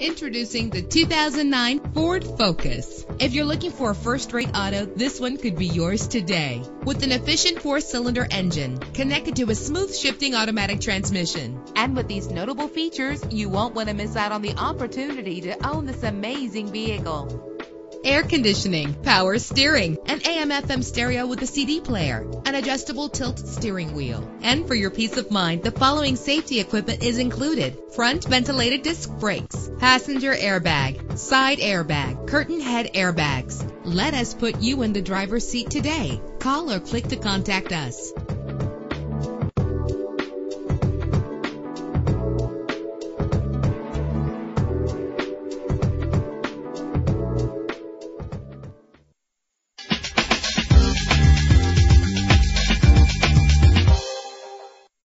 Introducing the 2009 Ford Focus. If you're looking for a first-rate auto, this one could be yours today. With an efficient four-cylinder engine connected to a smooth shifting automatic transmission. And with these notable features, you won't want to miss out on the opportunity to own this amazing vehicle air conditioning, power steering, an AM FM stereo with a CD player, an adjustable tilt steering wheel. And for your peace of mind, the following safety equipment is included. Front ventilated disc brakes, passenger airbag, side airbag, curtain head airbags. Let us put you in the driver's seat today. Call or click to contact us.